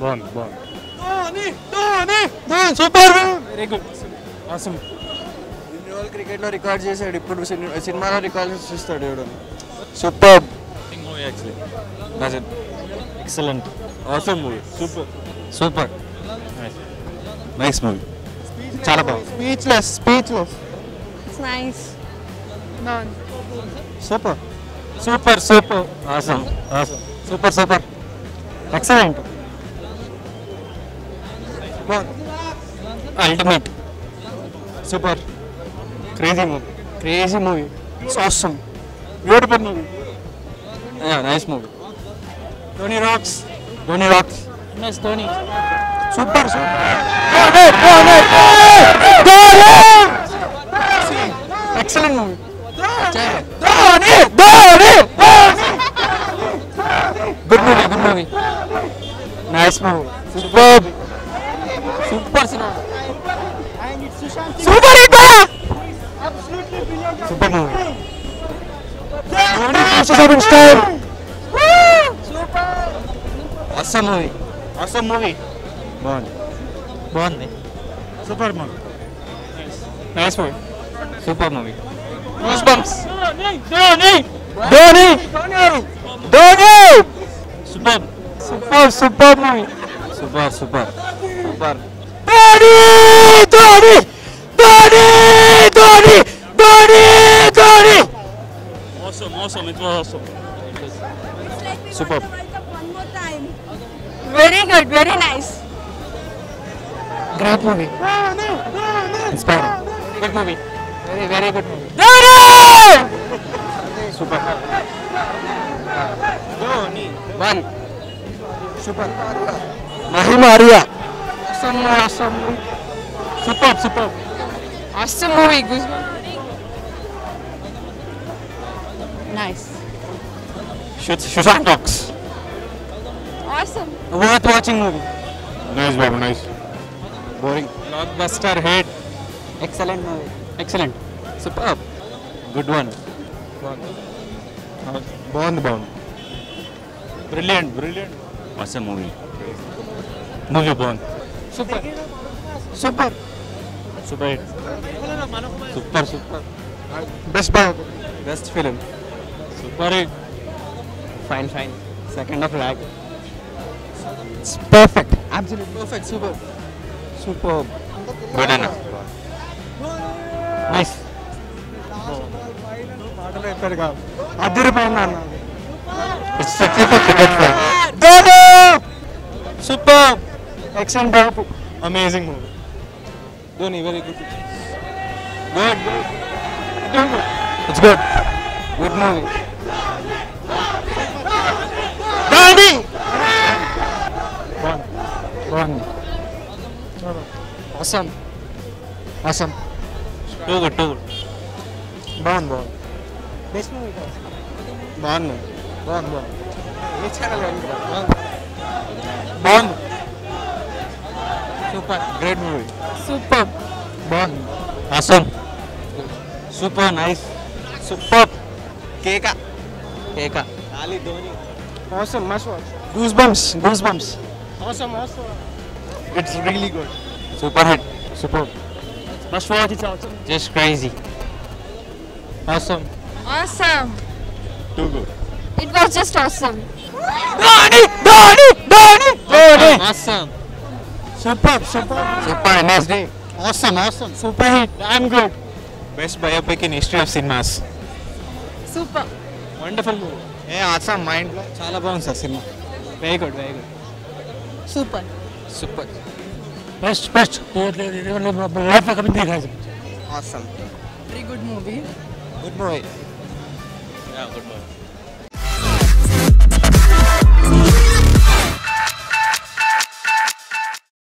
బాగుంది బాగుంది. Super. Very good అవసరం ఇన్ని రోజులు క్రికెట్లో రికార్డ్ చేశాడు. ఇప్పుడు సినిమా సినిమాలో రికార్డ్ చేస్తాడు ఎవడు. Super. Movie actually dozen excellent awesome movie super super nice movie చాలా బాగుంది. Speechless speechless. None. Super super super awesome awesome super super excellent ultimate super crazy movie crazy movie it's awesome beautiful movie nice movie Dhoni rocks Dhoni rocks nice Dhoni super excellent movie good movie good movie nice movie super Super Eka! Super super Only super have super. Awesome movie. Awesome movie. Bond. Bond. Super. Nice movie. Super movie. Goosebumps. Movie. Dhoni Dhoni Dhoni Dhoni Dhoni Dhoni awesome awesome it was awesome. Super. very good very nice. Great movie. Inspiring. Good movie. Very very good movie. Dhoni super. Dhoni one. Super. Mahima ariya awesome, awesome. Superb, superb. Awesome movie, Guzman. Nice. Shoot, Shushan talks. Awesome. Worth watching movie. Nice, Babu, nice. Boring. Blockbuster hit. Excellent movie. Excellent. Superb. Good one. Bond, Bond. Brilliant, brilliant. Awesome movie. Movie Bond. super super super hit super super best బాగు best film super hit fine fine second of lag perfect absolute perfect super super good enough nice మాటలు చెప్పాడు కాదు అదిరిపోయింది అన్న it's such Excellent, Babu. Amazing movie. Dhoni, very good picture. Good, good. It's good. Good movie. Gandhi! Gone. Gone. Awesome. Awesome. Too good, too good. Bond, bond. Best movie, gone. Gone, gone. Gone, gone. Bond. Super. Great movie. Super. Bon. Awesome. Super nice. Super. Keka. Keka. Ali Dhoni. Awesome. Must watch. Goosebumps. Goosebumps. Awesome. Must watch. It's really good. Super hit. Super. Must watch. It's awesome. Just crazy. Awesome. Awesome. Too good. It was just awesome. Dhoni! Dhoni! Dhoni! Dhoni! Awesome. awesome. Superb, superb. Super, nice day. Awesome, awesome. Super hit. I'm good. Best biopic in history of cinemas. Super. Wonderful movie. Yeah, awesome. Mind blow. Chala bagundi sir cinema. Very good, very good. Super. Super. Best, best. Life कभी नहीं देखा Awesome. Very good movie. Good movie. Yeah, good movie.